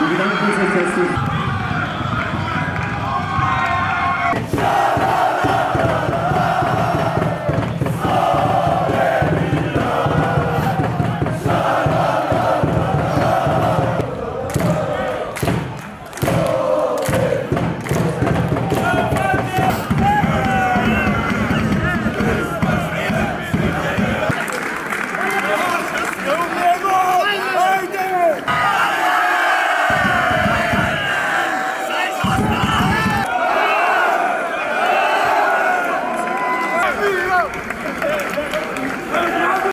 Wir bedanken.